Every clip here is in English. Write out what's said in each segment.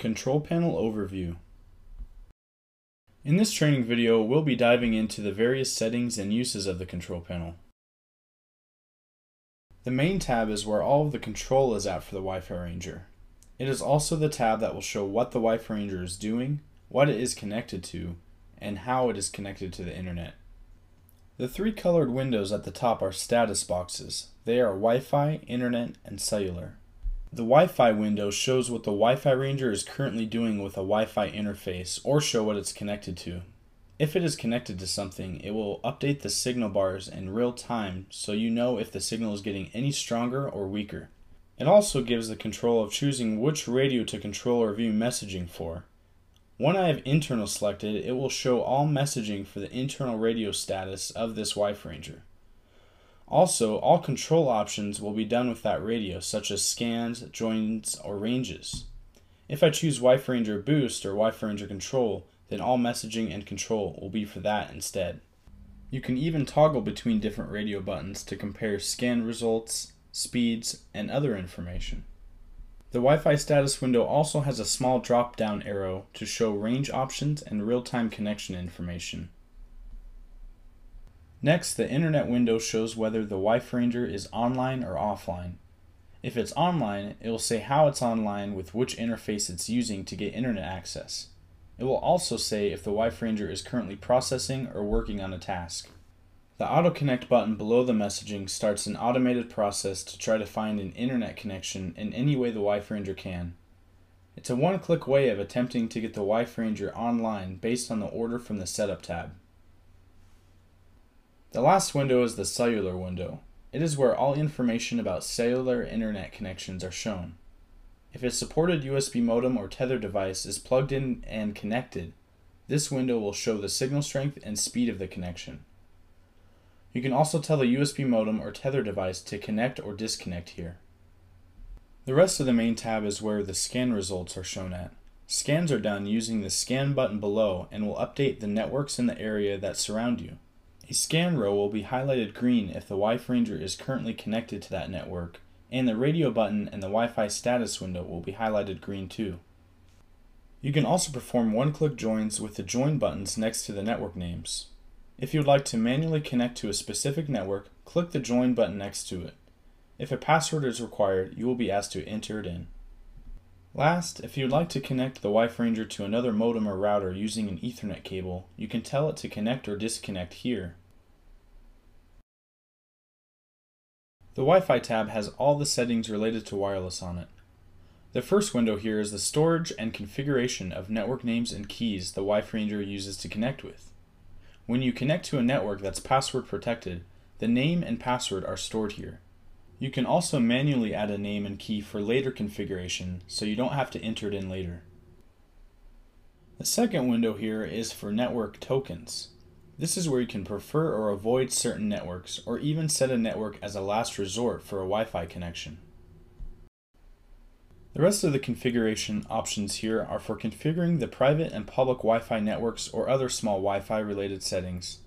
Control Panel Overview In this training video, we'll be diving into the various settings and uses of the control panel. The main tab is where all of the control is at for the Wi-Fi Ranger. It is also the tab that will show what the Wi-Fi Ranger is doing, what it is connected to, and how it is connected to the internet. The three colored windows at the top are status boxes. They are Wi-Fi, Internet, and Cellular. The Wi-Fi window shows what the Wi-Fi Ranger is currently doing with a Wi-Fi interface or show what it's connected to. If it is connected to something, it will update the signal bars in real time so you know if the signal is getting any stronger or weaker. It also gives the control of choosing which radio to control or view messaging for. When I have internal selected, it will show all messaging for the internal radio status of this Wi-Fi Ranger. Also, all control options will be done with that radio, such as scans, joins, or ranges. If I choose Wi-Fi Ranger Boost or Wi-Fi Ranger Control, then all messaging and control will be for that instead. You can even toggle between different radio buttons to compare scan results, speeds, and other information. The Wi-Fi status window also has a small drop-down arrow to show range options and real-time connection information. Next, the Internet window shows whether the Wi-Fi Ranger is online or offline. If it's online, it will say how it's online with which interface it's using to get internet access. It will also say if the Wi-Fi Ranger is currently processing or working on a task. The Auto Connect button below the messaging starts an automated process to try to find an internet connection in any way the Wi-Fi Ranger can. It's a one-click way of attempting to get the Wi-Fi Ranger online based on the order from the Setup tab. The last window is the cellular window. It is where all information about cellular internet connections are shown. If a supported USB modem or tether device is plugged in and connected, this window will show the signal strength and speed of the connection. You can also tell the USB modem or tether device to connect or disconnect here. The rest of the main tab is where the scan results are shown at. Scans are done using the scan button below and will update the networks in the area that surround you. A scan row will be highlighted green if the Wi-Fi Ranger is currently connected to that network, and the radio button and the Wi-Fi status window will be highlighted green too. You can also perform one-click joins with the join buttons next to the network names. If you would like to manually connect to a specific network, click the join button next to it. If a password is required, you will be asked to enter it in. Last, if you would like to connect the Wi-Fi Ranger to another modem or router using an Ethernet cable, you can tell it to connect or disconnect here. The Wi-Fi tab has all the settings related to wireless on it. The first window here is the storage and configuration of network names and keys the Wi-Fi Ranger uses to connect with. When you connect to a network that's password protected, the name and password are stored here. You can also manually add a name and key for later configuration so you don't have to enter it in later. The second window here is for network tokens. This is where you can prefer or avoid certain networks, or even set a network as a last resort for a Wi-Fi connection. The rest of the configuration options here are for configuring the private and public Wi-Fi networks or other small Wi-Fi related settings.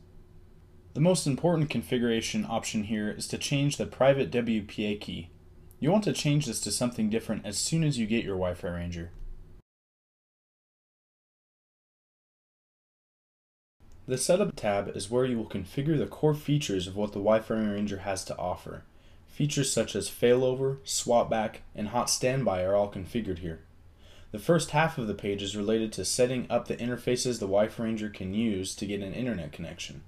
The most important configuration option here is to change the private WPA key. You want to change this to something different as soon as you get your Wi-Fi Ranger. The Setup tab is where you will configure the core features of what the Wi-Fi Ranger has to offer. Features such as failover, swapback, and hot standby are all configured here. The first half of the page is related to setting up the interfaces the Wi-Fi Ranger can use to get an internet connection.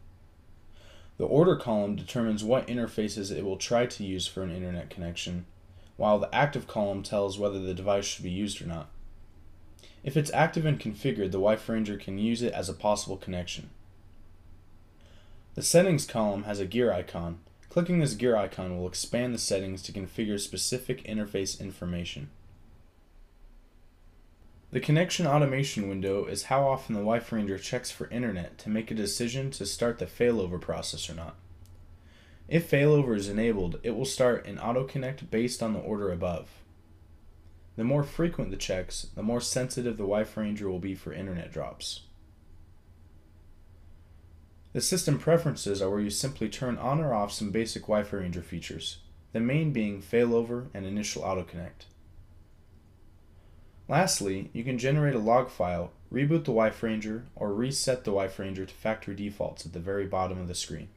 The order column determines what interfaces it will try to use for an internet connection, while the active column tells whether the device should be used or not. If it's active and configured, the Wi-Fi Ranger can use it as a possible connection. The settings column has a gear icon. Clicking this gear icon will expand the settings to configure specific interface information. The connection automation window is how often the Wi-Fi Ranger checks for internet to make a decision to start the failover process or not. If failover is enabled, it will start an auto connect based on the order above. The more frequent the checks, the more sensitive the Wi-Fi Ranger will be for internet drops. The system preferences are where you simply turn on or off some basic Wi-Fi Ranger features, the main being failover and initial auto connect. Lastly, you can generate a log file, reboot the Wi-Fi Ranger, or reset the Wi-Fi Ranger to factory defaults at the very bottom of the screen.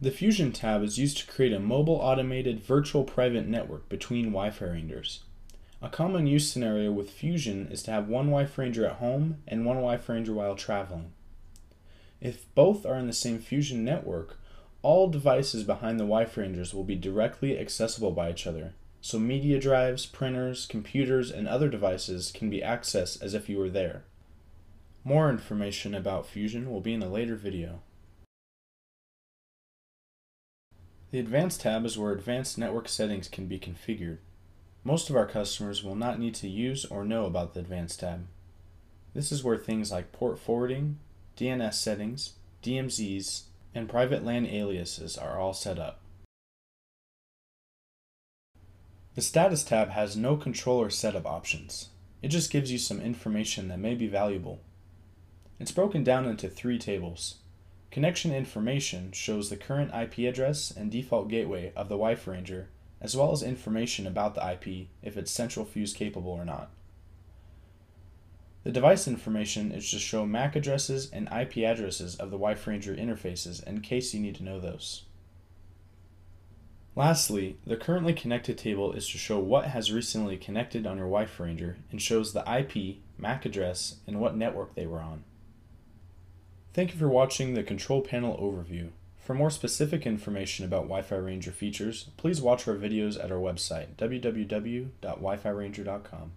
The Fusion tab is used to create a mobile automated virtual private network between Wi-Fi rangers. A common use scenario with Fusion is to have one Wi-Fi ranger at home and one Wi-Fi ranger while traveling. If both are in the same Fusion network, all devices behind the Wi-Fi rangers will be directly accessible by each other, so media drives, printers, computers, and other devices can be accessed as if you were there. More information about Fusion will be in a later video. The Advanced tab is where advanced network settings can be configured. Most of our customers will not need to use or know about the Advanced tab. This is where things like port forwarding, DNS settings, DMZs, and private LAN aliases are all set up. The Status tab has no controller setup options. It just gives you some information that may be valuable. It's broken down into three tables. Connection information shows the current IP address and default gateway of the Wi-Fi Ranger, as well as information about the IP if it's central fuse capable or not. The device information is to show MAC addresses and IP addresses of the Wi-Fi Ranger interfaces in case you need to know those. Lastly, the currently connected table is to show what has recently connected on your Wi-Fi Ranger and shows the IP, MAC address, and what network they were on. Thank you for watching the control panel overview. For more specific information about Wi-Fi Ranger features, please watch our videos at our website, www.wifiranger.com.